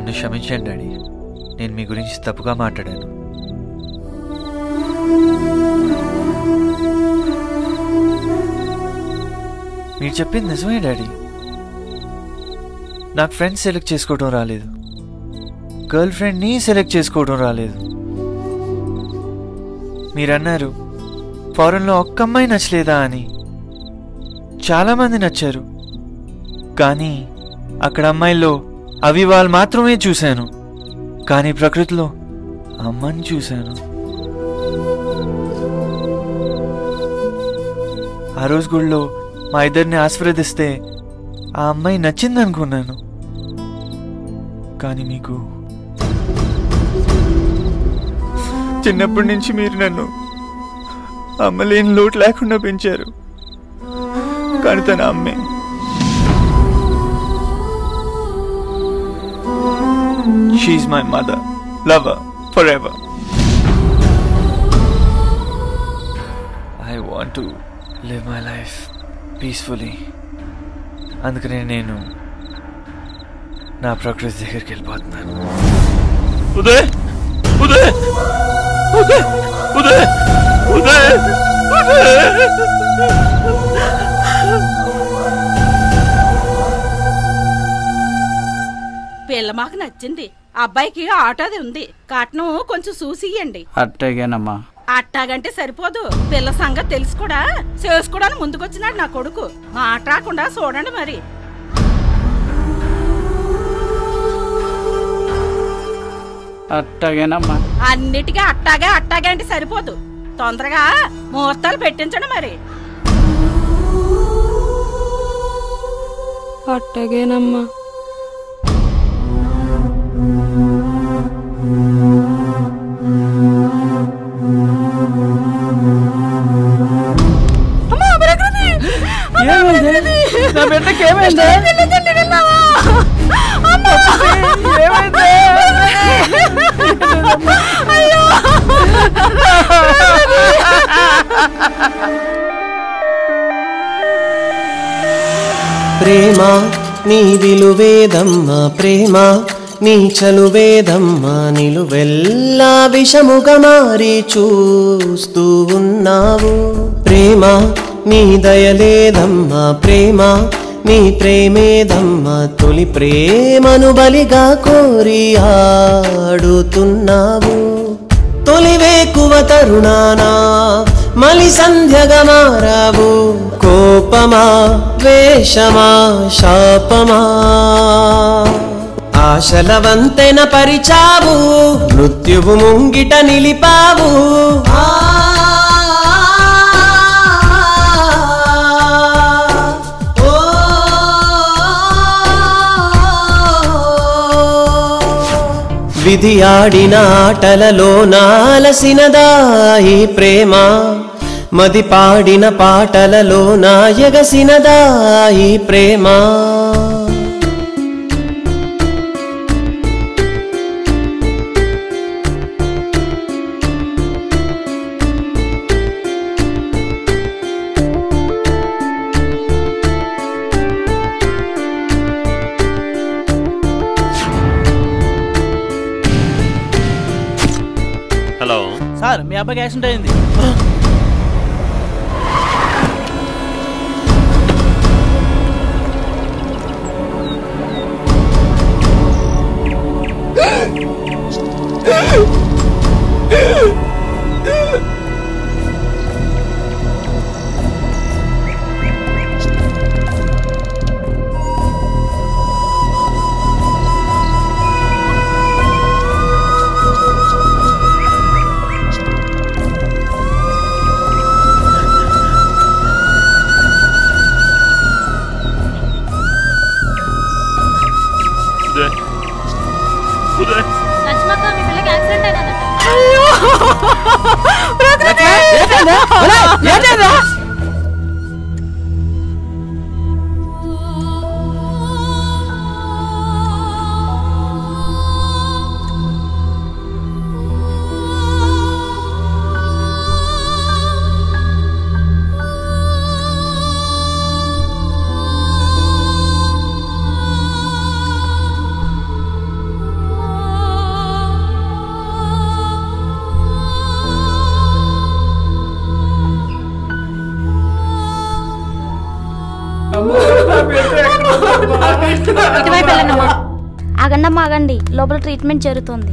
నన్ను క్షమించండి డాడీ. నేను మీ గురించి తప్పుగా మాట్లాడాను. మీరు చెప్పింది నిజమే డాడీ. నాకు ఫ్రెండ్స్ సెలెక్ట్ చేసుకోవడం రాలేదు. గర్ల్ ఫ్రెండ్ని సెలెక్ట్ చేసుకోవడం రాలేదు. మీరన్నారు ఫారెన్లో ఒక్క అమ్మాయి నచ్చలేదా? అని. చాలామంది నచ్చారు. కానీ అక్కడ అమ్మాయిల్లో అవి వాళ్ళు మాత్రమే చూశాను. కానీ ప్రకృతిలో అమ్మని చూశాను. ఆ రోజు గుళ్ళో మా ఇద్దరిని ఆశీర్వదిస్తే ఆ అమ్మాయి నచ్చిందనుకున్నాను. కానీ మీకు చిన్నప్పటి నుంచి మీరు నన్ను అమ్మలేని లోటు లేకుండా పెంచారు. కానీ తన అమ్మే she my mother lover forever I want to live my life peacefully అందుకనే నేను నా ప్రకృతి దగ్గరికి వెళ్ళిపోతున్నాను. ఉదయ్! ఉదయ్! ఉదయ్! ఉదయ్! ఉదయ్! పిల్ల మాకు నచ్చింది. అబ్బాయికి ఆటోది ఉంది. కట్నం కొంచెం చూసియండి అట్టగేనమ్మా. అట్టాగంటే సరిపోదు. పిల్ల సంగతి తెలుసు కూడా చేసుకోవడానికి ముందుకొచ్చినాడు నా కొడుకు. మాట రాకుండా చూడండి మరి. అట్టగేనమ్మా. అన్నిటికీ అట్టాగే అట్టాగే అంటే సరిపోదు. తొందరగా ముహూర్తాలు పెట్టించండి మరి. అట్టగేనమ్మా. నా బిడ్డకి ఏమైంది? ఏమైంది ప్రేమ నీ విలువేదమ్మా ప్రేమ నీ చలువేదమ్మా నిలువెల్లా విషముగా మారి చూస్తూ ఉన్నావు. ప్రేమ నీ దయలేదమ్మా ప్రేమ నీ ప్రేమేదమ్మ తొలి ప్రేమను బలిగా కోరి ఆడుతున్నావు తొలివేకువ తరుణానా మలి సంధ్యగా మారావు. కోపమా వేషమా శాపమా? ఆశల వంతెన పరిచావు మృత్యువు ముంగిట నిలిపావు. ఆ, విధి ఆడిన ఆటలలో నాలసినదాయి ప్రేమ. మది పాడిన పాటలలో నాయగసినదాయి ప్రేమ. సార్ మీ అబ్బాయికి యాక్సిడెంట్ అయింది だよやだ ఇటువైపు వెళ్ళండమ్మా ఆగండమ్మా ఆగండి. లోపల ట్రీట్మెంట్ జరుగుతుంది.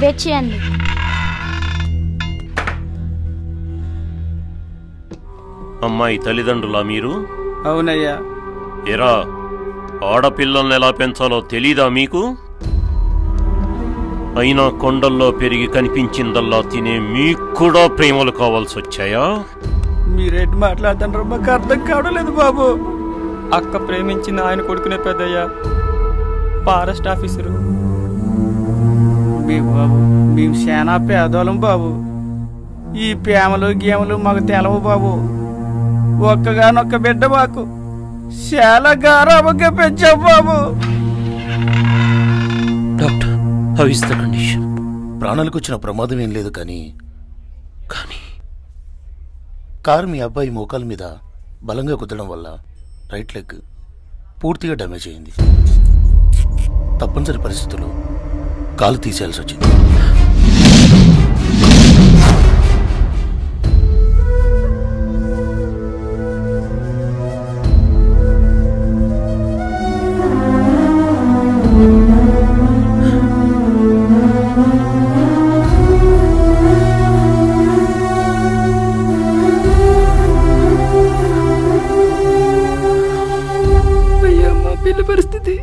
వెయిట్ చేయండి. అమ్మాయి తల్లిదండ్రులా మీరు? అవునయ్యా. ఎరా ఆడపిల్లల్ని ఎలా పెంచాలో తెలీదా మీకు? అయినా కొండల్లో పెరిగి కనిపించిందల్లా తినే మీకు కూడా ప్రేమలు కావాల్సి వచ్చాయా మీరేంటి మాట్లాడుతున్నారు మాకు అర్థం కావడం లేదు బాబు. అక్క ప్రేమించింది ఆయన కొడుకునే పెద్దయ్యా ఫారెస్ట్ ఆఫీసరు. మీ బాబు మేము చాలా పేదోళం బాబు. ఈ ప్రేమలు గేమలు మాకు తెలవు బాబు. ఒక్కగానొక్క బిడ్డ మాకు. చాలా గారాబంగా పెంచాం బాబు. Doctor how is the condition? ప్రాణాలకు వచ్చిన ప్రమాదం ఏం లేదు కానీ కానీ కారు మీ అబ్బాయి మోకాల మీద బలంగా కుదడం వల్ల రైట్ లెగ్ పూర్తిగా డ్యామేజ్ అయింది. తప్పనిసరి పరిస్థితుల్లో కాలు తీసేయాల్సి వచ్చింది. పరిస్థితి.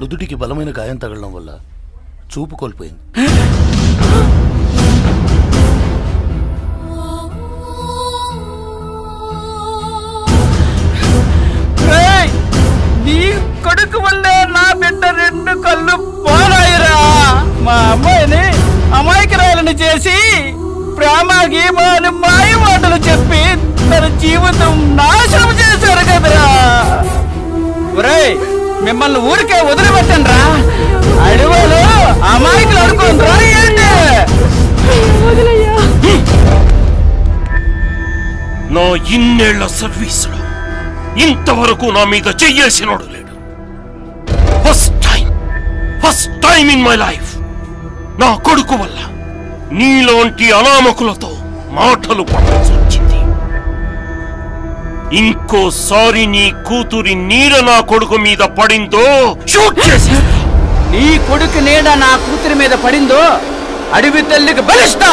నుదుటికి బలమైన గాయం తగలడం వల్ల చూపు కోల్పోయింది! నీ కొడుకు వల్లే నా బిడ్డ రెండు కళ్ళు పోరాయిరా మా అమ్మాయిని అమాయకురాలని చేసి ప్రేమ గీమ అని మాయ మాటలు చెప్పి తన జీవితం నాశనం చేశారు కదరా. ఒరేయ్ మిమ్మల్ని ఊరికే వదిలిపెట్టండి రా అడవులు అమాయకులు అనుకోని రా ఏంటి నా ఇన్నేళ్ళ సర్వీసులో ఇంతవరకు నా మీద చెయ్యేసినోడు లేడు. First time first time in my life నా కొడుకు వల్ల నీలోంటి అనామకులతో మాటలు పడాల్సి ఇంకోసారి నీ కూతురి నీడ నా కొడుకు మీద పడిందో? షూట్ నీ కొడుకు నీడ నా కూతురి మీద పడిందో? అడవి తల్లికి బలిస్తా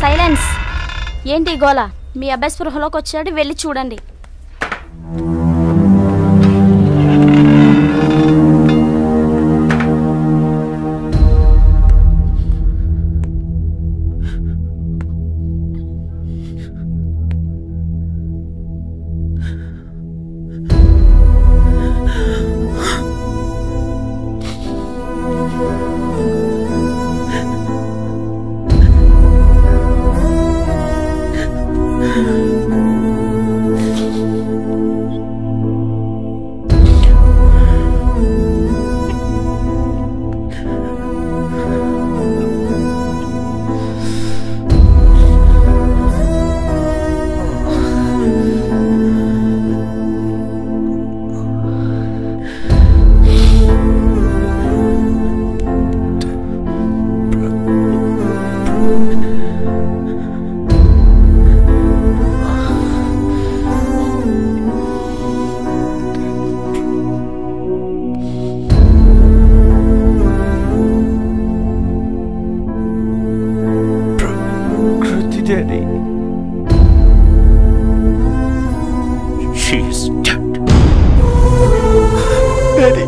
సైలెన్స్. ఏంటి గోల? మీ అబ్బాయి స్పృహలోకి వచ్చాడు వెళ్ళి చూడండి. కృతి డాడీ She's dead. డాడీ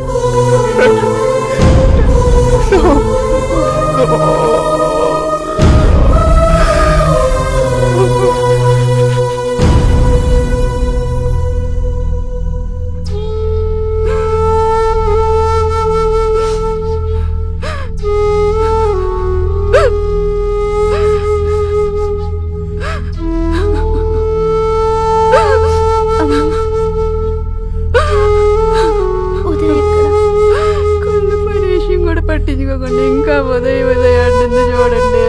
ఉదయం పట్టించుకోకుండా ఇంకా ఉదయం ఉదయం చూడండి.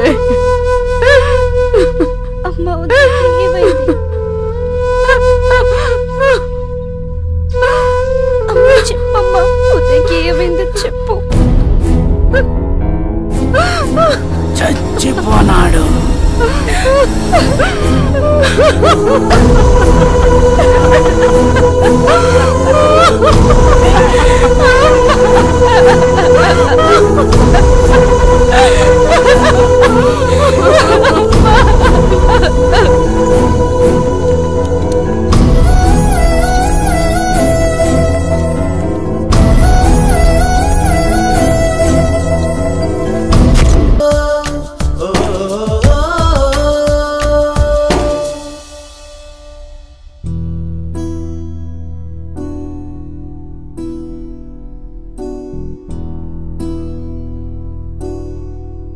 అమ్మ ఉదయం ఏమైంది అమ్మ చెప్పమ్మా ఉదయకి ఏమైందో చెప్పు. చచ్చిపోనాడు.